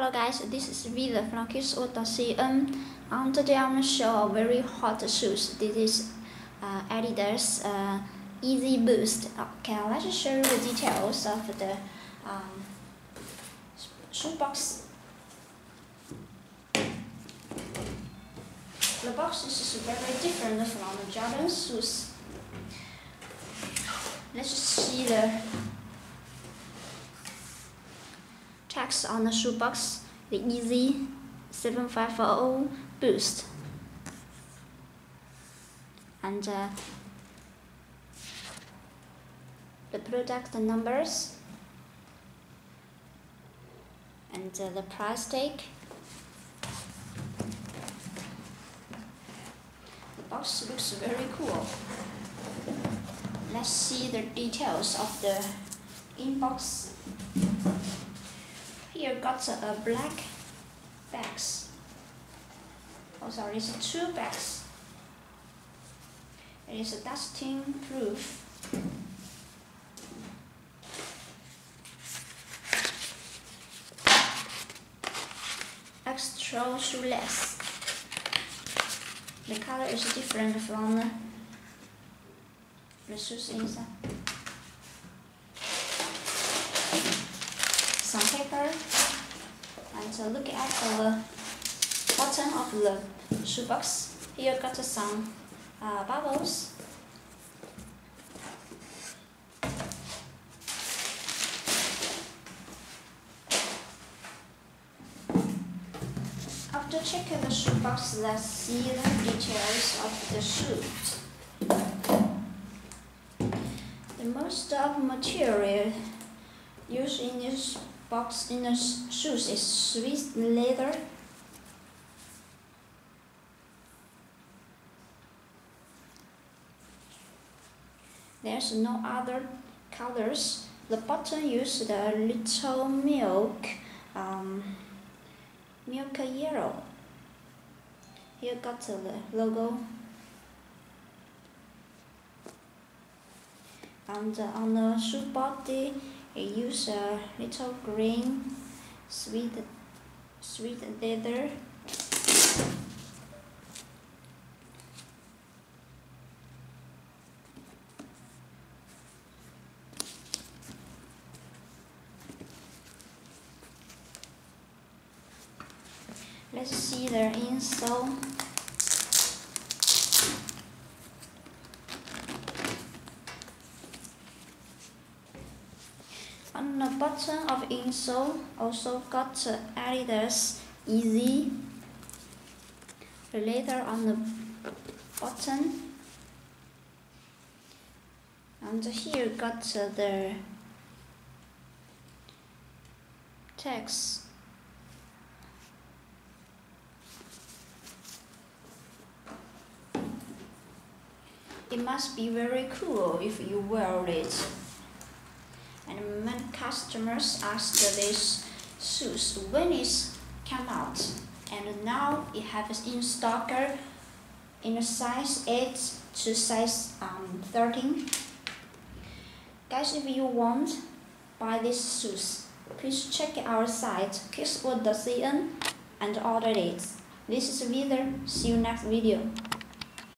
Hello guys, this is Vida from Kicksworld.cn. and today I'm going to show a very hot shoes. This is uh, Adidas uh, Yeezy Boost. Okay, let's show you the details of the um, shoe box. The box is very different from the Jordan shoes. Let's see the text on the shoebox, the Yeezy 750 Boost. And uh, the product numbers and uh, the price tag. The box looks very cool. Let's see the details of the inbox here got a black bags. Oh sorry, it's two bags. It is a dusting proof. Extra shoeless. The color is different from the shoes inside. Some paper and uh, look at the bottom of the shoebox. Here got some uh, bubbles. After checking the shoebox, let's see the details of the shoe. The most of material used in this box in the shoes is Swiss leather. There's no other colors. The button uses the little milk, um, milk yellow. Here got the logo. And on the shoe body, I use a little green sweet sweet leather Let's see the insole. On the bottom of insole also got Adidas Yeezy. The letter on the bottom. And here got the text. It must be very cool if you wear it and many customers ask this shoes when it come out? And now it has in stock in a size 8 to size um, 13 guys if you want buy this shoes. Please check our site kicksworld.cn and order it. This is Wither. See you next video